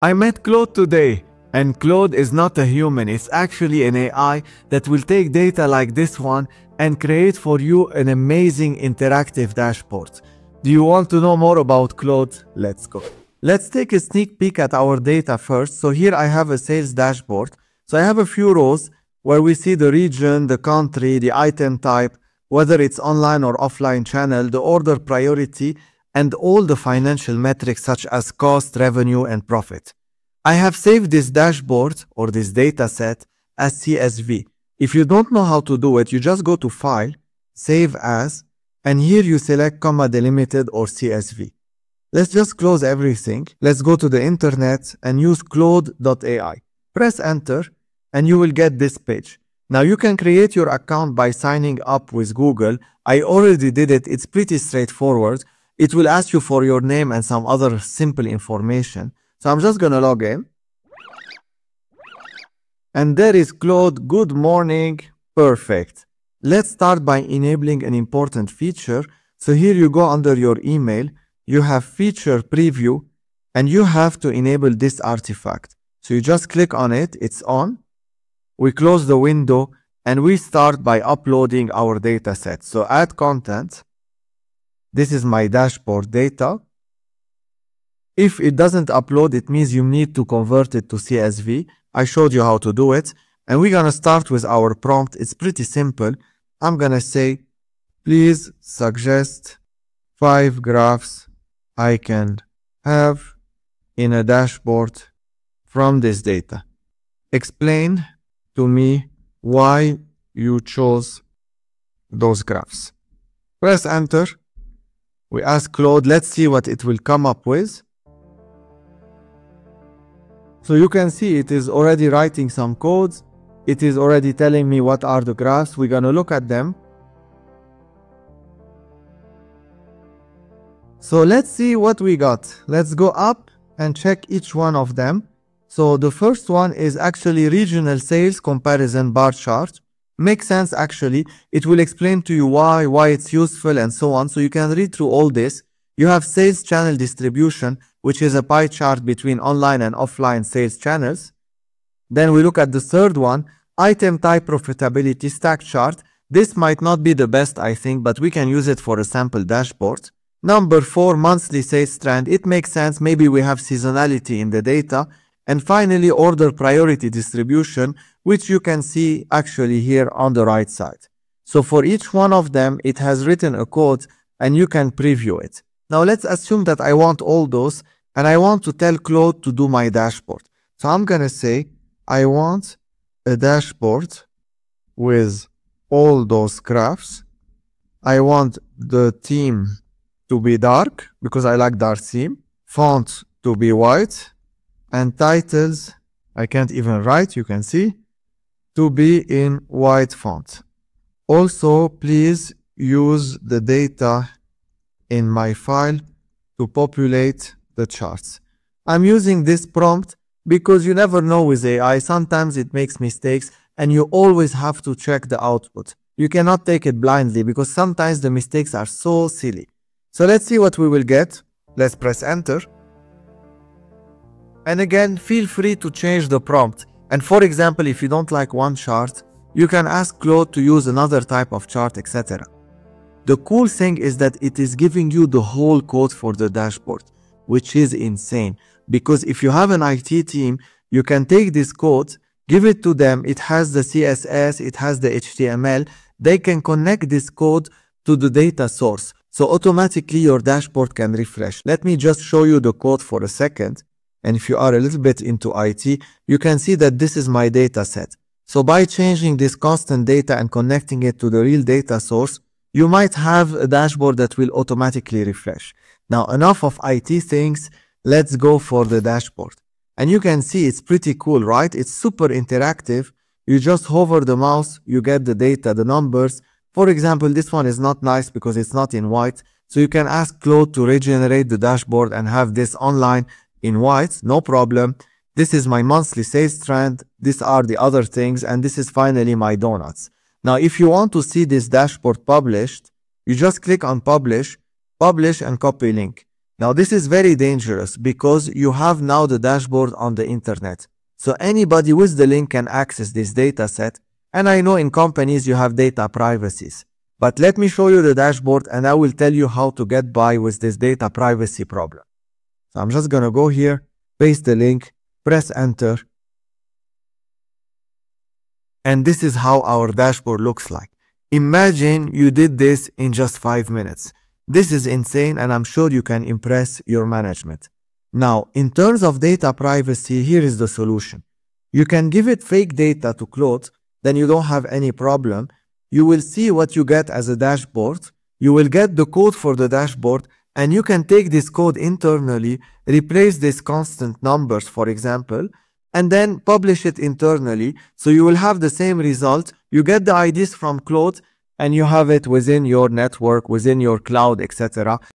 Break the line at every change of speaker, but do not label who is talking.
I met Claude today, and Claude is not a human, it's actually an AI that will take data like this one and create for you an amazing interactive dashboard. Do you want to know more about Claude? Let's go. Let's take a sneak peek at our data first. So here I have a sales dashboard. So I have a few rows where we see the region, the country, the item type, whether it's online or offline channel, the order priority, and all the financial metrics such as cost, revenue, and profit. I have saved this dashboard or this data set as CSV. If you don't know how to do it, you just go to File, Save As, and here you select comma delimited or CSV. Let's just close everything. Let's go to the internet and use Claude.ai. Press enter and you will get this page. Now you can create your account by signing up with Google. I already did it. It's pretty straightforward. It will ask you for your name and some other simple information. So I'm just gonna log in. And there is Claude, good morning, perfect. Let's start by enabling an important feature. So here you go under your email, you have feature preview, and you have to enable this artifact. So you just click on it, it's on. We close the window and we start by uploading our data set. So add content. This is my dashboard data. If it doesn't upload, it means you need to convert it to CSV. I showed you how to do it. And we're gonna start with our prompt. It's pretty simple. I'm gonna say, please suggest five graphs I can have in a dashboard from this data. Explain to me why you chose those graphs. Press enter. We ask Claude, let's see what it will come up with. So you can see it is already writing some codes. It is already telling me what are the graphs. We're gonna look at them. So let's see what we got. Let's go up and check each one of them. So the first one is actually regional sales comparison bar chart. Makes sense actually. It will explain to you why, why it's useful and so on. So you can read through all this. You have sales channel distribution which is a pie chart between online and offline sales channels. Then we look at the third one, item type profitability stack chart. This might not be the best, I think, but we can use it for a sample dashboard. Number four, monthly sales trend. It makes sense. Maybe we have seasonality in the data. And finally, order priority distribution, which you can see actually here on the right side. So for each one of them, it has written a code and you can preview it. Now let's assume that I want all those and I want to tell Claude to do my dashboard. So I'm going to say, I want a dashboard with all those graphs. I want the theme to be dark because I like dark theme, font to be white, and titles, I can't even write, you can see, to be in white font. Also, please use the data in my file to populate the charts. I'm using this prompt because you never know with AI, sometimes it makes mistakes and you always have to check the output. You cannot take it blindly because sometimes the mistakes are so silly. So let's see what we will get. Let's press enter. And again, feel free to change the prompt. And for example, if you don't like one chart, you can ask Claude to use another type of chart, etc. The cool thing is that it is giving you the whole code for the dashboard, which is insane. Because if you have an IT team, you can take this code, give it to them, it has the CSS, it has the HTML, they can connect this code to the data source. So automatically your dashboard can refresh. Let me just show you the code for a second. And if you are a little bit into IT, you can see that this is my data set. So by changing this constant data and connecting it to the real data source, you might have a dashboard that will automatically refresh. Now enough of IT things, let's go for the dashboard. And you can see it's pretty cool, right? It's super interactive. You just hover the mouse, you get the data, the numbers. For example, this one is not nice because it's not in white. So you can ask Claude to regenerate the dashboard and have this online in white, no problem. This is my monthly sales trend. These are the other things. And this is finally my donuts. Now, if you want to see this dashboard published, you just click on publish, publish and copy link. Now this is very dangerous because you have now the dashboard on the internet. So anybody with the link can access this data set. And I know in companies you have data privacies. But let me show you the dashboard and I will tell you how to get by with this data privacy problem. So I'm just gonna go here, paste the link, press enter. And this is how our dashboard looks like. Imagine you did this in just five minutes. This is insane and I'm sure you can impress your management. Now, in terms of data privacy, here is the solution. You can give it fake data to Claude, then you don't have any problem. You will see what you get as a dashboard. You will get the code for the dashboard and you can take this code internally, replace these constant numbers, for example, and then publish it internally. So you will have the same result. You get the IDs from Claude and you have it within your network, within your cloud, etc.